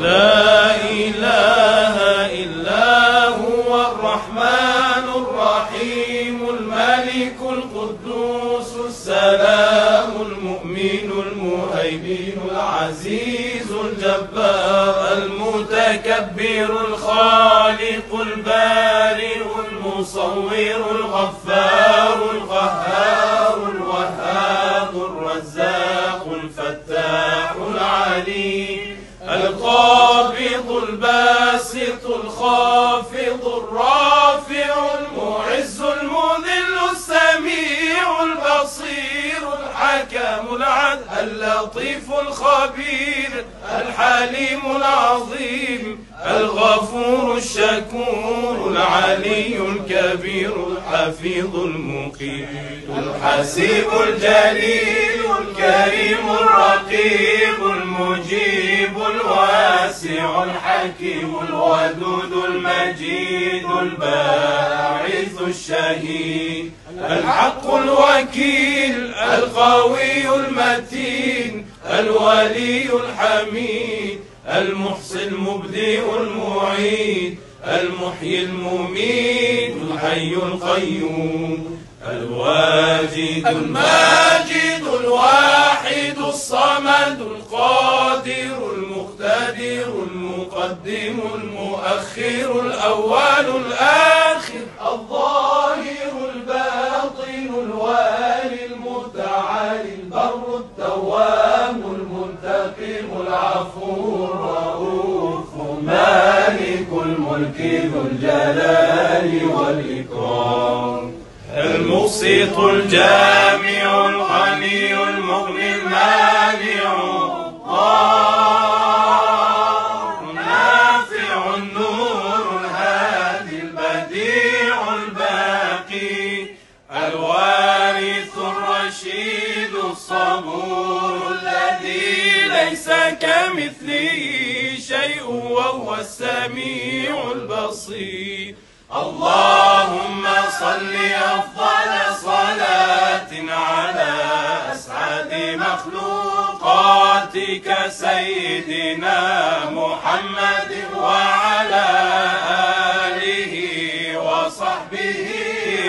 لا إله إلا هو الرحمن الرحيم الملك القدوس السلام المؤمن المهيمن العزيز الجبار المتكبر الخالق البارئ المصور الغفار القهار الوهاب الرزاق الفتاح العليم القابض الباسط الخافض الرافع المعز المذل السميع البصير الحكم العدل اللطيف الخبير الحليم العظيم الغفور الشكور العلي الكبير الحفيظ المقيم الحسيب الجليل. الكريم الرقيب المجيب الواسع الحكيم الودود المجيد الباعث الشهيد. الحق الوكيل القوي المتين الولي الحميد المحصي المبدئ المعيد المحيي المميت الحي القيوم الواجد الماجد الواحد الصمد القادر المقتدر المقدم المؤخر الأول الآخر الظاهر الباطن الوالي المتعالي البر التوام المنتقم العفو الرؤوف مالك الملك ذو الجلال والإكرام المقسط الجامع الغني المغني المانع. النافع النور الهادي البديع الباقي. الوارث الرشيد الصبور الذي ليس كمثله شيء وهو السميع البصير. اللهم صل أفضل صلاة على أسعد مخلوقاتك سيدنا محمد وعلى آله وصحبه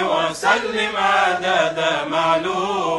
وسلم عدد ومداد